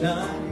shine.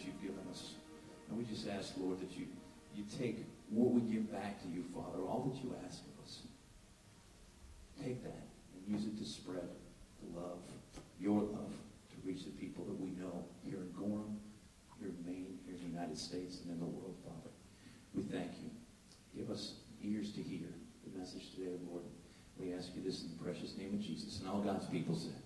that you've given us. And we just ask, Lord, that you, you take what we give back to you, Father, all that you ask of us. Take that and use it to spread the love, your love, to reach the people that we know here in Gorham, here in Maine, here in the United States, and in the world, Father. We thank you. Give us ears to hear the message today, Lord. We ask you this in the precious name of Jesus. And all God's people said.